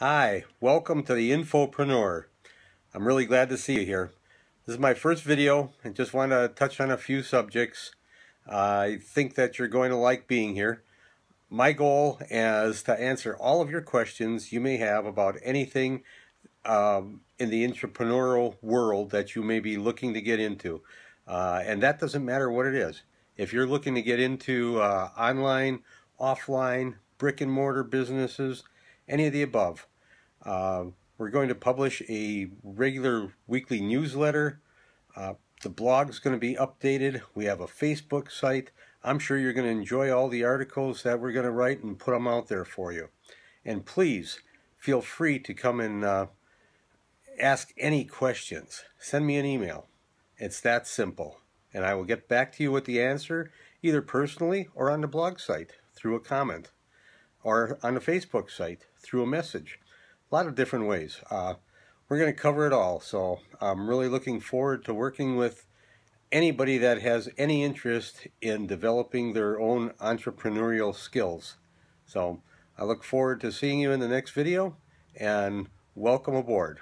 Hi, welcome to the Infopreneur. I'm really glad to see you here. This is my first video and just want to touch on a few subjects. I think that you're going to like being here. My goal is to answer all of your questions you may have about anything um, in the entrepreneurial world that you may be looking to get into. Uh, and that doesn't matter what it is. If you're looking to get into uh, online, offline, brick and mortar businesses, any of the above. Uh, we're going to publish a regular weekly newsletter. Uh, the blog's going to be updated. We have a Facebook site. I'm sure you're going to enjoy all the articles that we're going to write and put them out there for you. And please feel free to come and uh, ask any questions. Send me an email. It's that simple. And I will get back to you with the answer either personally or on the blog site through a comment or on the Facebook site through a message. A lot of different ways. Uh, we're going to cover it all, so I'm really looking forward to working with anybody that has any interest in developing their own entrepreneurial skills. So I look forward to seeing you in the next video and welcome aboard.